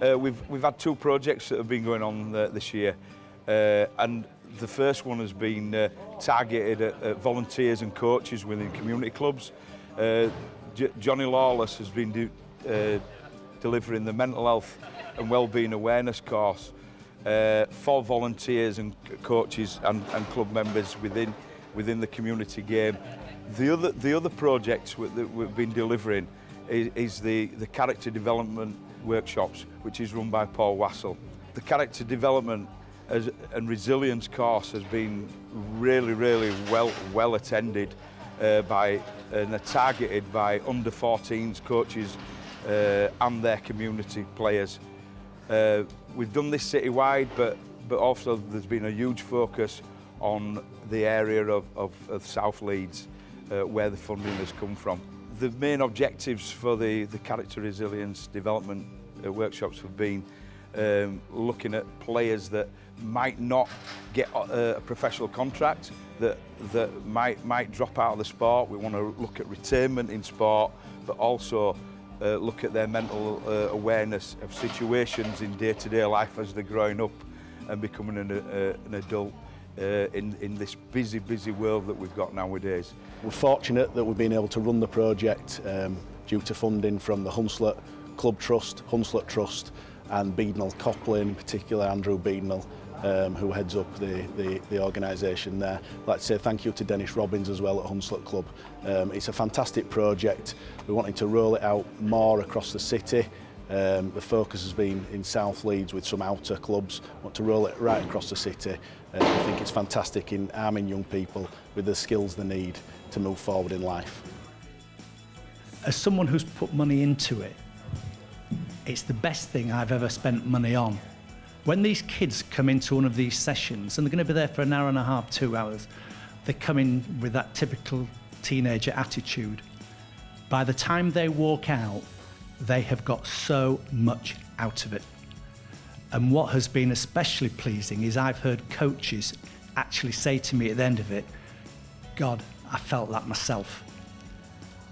Uh, we've, we've had two projects that have been going on uh, this year uh, and the first one has been uh, targeted at, at volunteers and coaches within community clubs. Uh, J Johnny Lawless has been do, uh, delivering the mental health and wellbeing awareness course uh, for volunteers and coaches and, and club members within within the community game. The other the other projects that we've been delivering is, is the, the character development workshops, which is run by Paul Wassell. The character development as, and resilience course has been really, really well, well attended uh, by and are targeted by under 14s coaches uh, and their community players. Uh, we've done this citywide, but but also there's been a huge focus on the area of, of, of South Leeds uh, where the funding has come from the main objectives for the, the character resilience development uh, workshops have been um, looking at players that might not get a, a professional contract, that, that might, might drop out of the sport. We want to look at retirement in sport, but also uh, look at their mental uh, awareness of situations in day-to-day -day life as they're growing up and becoming an, uh, an adult uh, in, in this busy, busy world that we've got nowadays. We're fortunate that we've been able to run the project um, due to funding from the Hunslet Club Trust, Hunslet Trust and Beadnell Copley in particular, Andrew Beadnell, um, who heads up the, the, the organisation there. I'd like to say thank you to Dennis Robbins as well at Hunslet Club. Um, it's a fantastic project. We're wanting to roll it out more across the city. Um, the focus has been in South Leeds with some outer clubs. Want to roll it right across the city. Uh, I think it's fantastic in arming young people with the skills they need to move forward in life. As someone who's put money into it, it's the best thing I've ever spent money on. When these kids come into one of these sessions, and they're going to be there for an hour and a half, two hours, they come in with that typical teenager attitude. By the time they walk out, they have got so much out of it. And what has been especially pleasing is I've heard coaches actually say to me at the end of it, God, I felt that myself.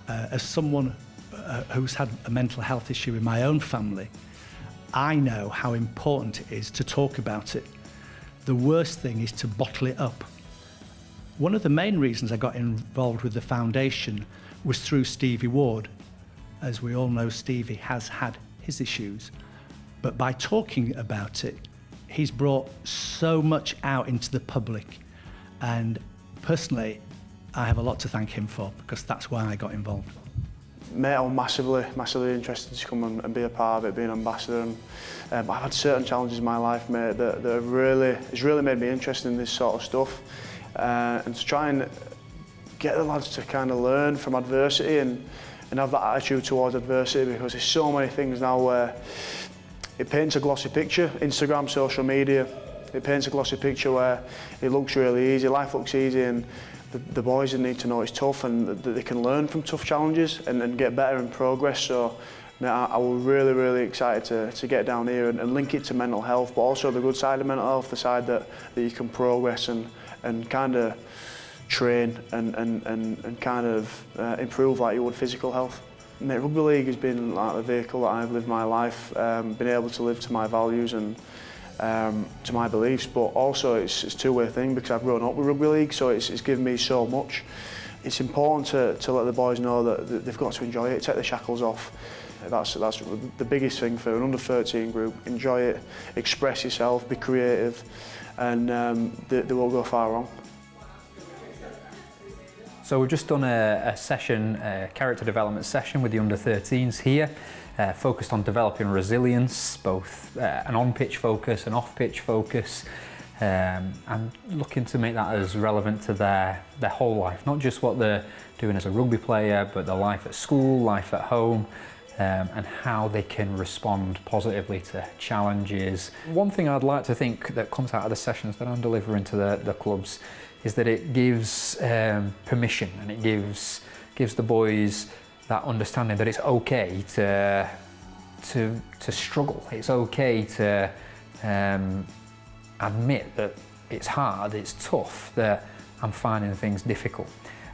Uh, as someone uh, who's had a mental health issue in my own family, I know how important it is to talk about it. The worst thing is to bottle it up. One of the main reasons I got involved with the foundation was through Stevie Ward. As we all know, Stevie has had his issues. But by talking about it, he's brought so much out into the public. And personally, I have a lot to thank him for because that's why I got involved. mate, I'm massively, massively interested to come and, and be a part of it, being an ambassador. And um, I've had certain challenges in my life, mate, that, that have really, has really made me interested in this sort of stuff. Uh, and to try and get the lads to kind of learn from adversity and, and have that attitude towards adversity because there's so many things now where it paints a glossy picture, Instagram, social media, it paints a glossy picture where it looks really easy, life looks easy and the, the boys need to know it's tough and that they can learn from tough challenges and, and get better and progress. So mate, I, I was really, really excited to, to get down here and, and link it to mental health, but also the good side of mental health, the side that, that you can progress and, and kind of train and, and, and, and kind of uh, improve like you would physical health. Mate, rugby league has been like the vehicle that I've lived my life, um, been able to live to my values and um, to my beliefs, but also it's, it's a two-way thing because I've grown up with rugby league, so it's, it's given me so much. It's important to, to let the boys know that, they've got to enjoy it, take the shackles off. That's, that's the biggest thing for an under-13 group. Enjoy it, express yourself, be creative, and um, they, they won't go far wrong. So we've just done a, a session, a character development session with the under-13s here. uh, focused on developing resilience, both uh, an on-pitch focus, an off-pitch focus, um, and looking to make that as relevant to their, their whole life, not just what they're doing as a rugby player, but their life at school, life at home, um, and how they can respond positively to challenges. One thing I'd like to think that comes out of the sessions that I'm delivering to the, the clubs is that it gives um, permission and it gives, gives the boys that understanding that it's okay to to to struggle. It's okay to um, admit that it's hard, it's tough, that I'm finding things difficult.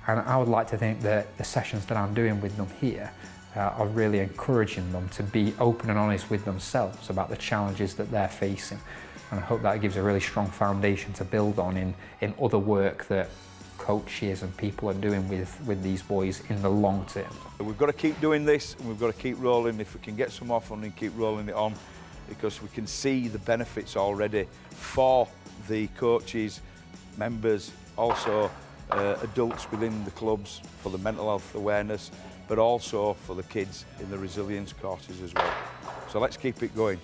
And I would like to think that the sessions that I'm doing with them here uh, are really encouraging them to be open and honest with themselves about the challenges that they're facing. And I hope that gives a really strong foundation to build on in, in other work that coaches and people are doing with, with these boys in the long term. We've got to keep doing this and we've got to keep rolling. If we can get some more funding, keep rolling it on because we can see the benefits already for the coaches, members, also uh, adults within the clubs for the mental health awareness, but also for the kids in the resilience courses as well. So let's keep it going.